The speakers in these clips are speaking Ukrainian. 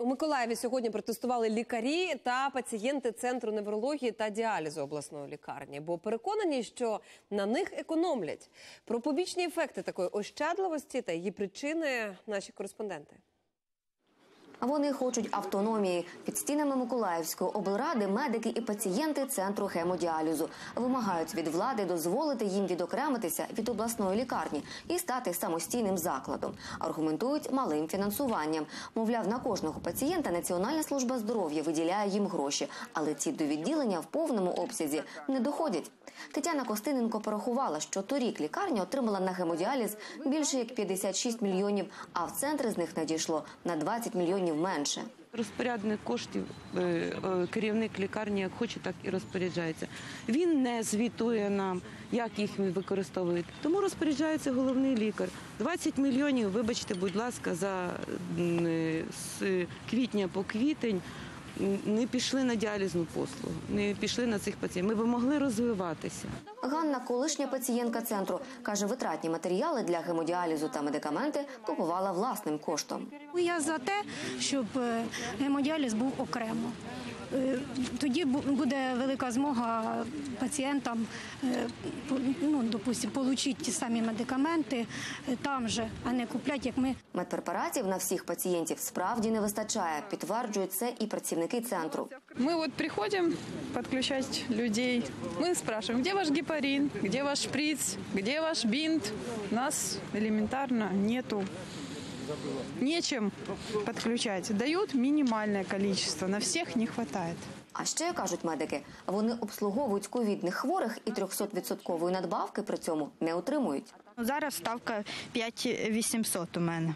У Миколаєві сьогодні протестували лікарі та пацієнти центру неврології та діалізу обласної лікарні, бо переконані, що на них економлять. Про побічні ефекти такої ощадливості та її причини наші кореспонденти. Вони хочуть автономії. Під стінами Миколаївської облради медики і пацієнти центру хемодіалізу вимагають від влади дозволити їм відокремитися від обласної лікарні і стати самостійним закладом. Аргументують малим фінансуванням. Мовляв, на кожного пацієнта Національна служба здоров'я виділяє їм гроші, але ці до відділення в повному обсязі не доходять. Тетяна Костиненко порахувала, що торік лікарня отримала на гемодіаліз більше як 56 мільйонів, а в центри з них надійшло на 20 мільйонів менше. Розпорядник коштів, е, е, керівник лікарні як хоче, так і розпоряджається. Він не звітує нам, як їх використовують. Тому розпоряджається головний лікар. 20 мільйонів, вибачте, будь ласка, за е, з квітня по квітень не пішли на діалізну послугу, не пішли на цих пацієнтів. Ми б могли розвиватися. Ганна, колишня пацієнтка центру, каже, витратні матеріали для гемодіалізу та медикаменти купувала власним коштом. Я за те, щоб е, гемодіаліз був окремо. Е, Тоді буде велика змога пацієнтам, е, ну, допустим, отримати ті самі медикаменти там же, а не купляти, як ми Медпрепаратів на всіх пацієнтів справді не вистачає. Підтверджують це і працівники центру. Мы вот приходим подключать людей. Мы спрашиваем, где ваш гепарин, где ваш шприц, где ваш бинт. Нас элементарно нету. Нечем подключать. Дают минимальное количество, на всех не хватает. А ще кажуть медики, вони обслуговують ковідних хворих і 300-відсоткової надбавки при цьому не отримують. Зараз ставка 5800 у мене.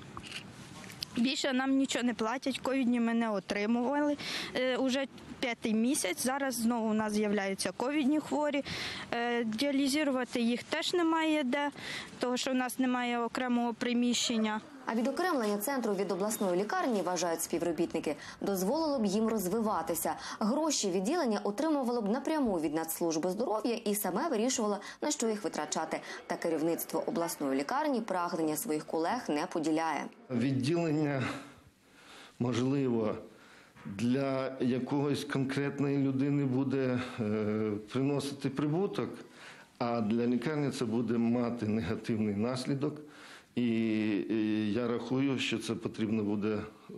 Більше нам нічого не платять, ковідні ми не отримували. Е, уже п'ятий місяць. Зараз знову у нас з'являються ковідні хворі. Е, діалізувати їх теж немає де, тому що в нас немає окремого приміщення. А відокремлення центру від обласної лікарні, вважають співробітники, дозволило б їм розвиватися. Гроші відділення отримувало б напряму від Нацслужби здоров'я і саме вирішувало, на що їх витрачати. Та керівництво обласної лікарні прагнення своїх колег не поділяє. Відділення можливо для якогось конкретної людини буде е, приносити прибуток, а для лікарні це буде мати негативний наслідок. І, я рахую, що це потрібно буде е,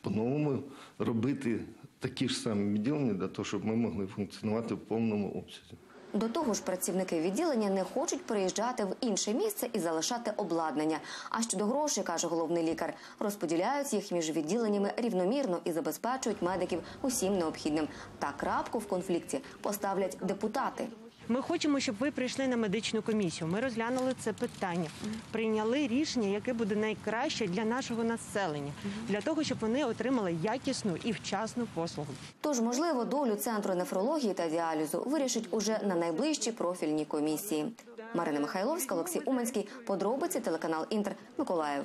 по-новому робити такі ж самі відділення для того, щоб ми могли функціонувати в повному обсязі. До того ж, працівники відділення не хочуть переїжджати в інше місце і залишати обладнання. А щодо грошей, каже головний лікар, розподіляють їх між відділеннями рівномірно і забезпечують медиків усім необхідним. Та крапку в конфлікті поставлять депутати. Ми хочемо, щоб ви прийшли на медичну комісію. Ми розглянули це питання, прийняли рішення, яке буде найкраще для нашого населення, для того, щоб вони отримали якісну і вчасну послугу. Тож, можливо, долю центру нефрології та діалізу вирішить уже на найближчій профільній комісії. Марина Михайловська, Олексій Уманський. Подробиці телеканал Інтер Миколаїв.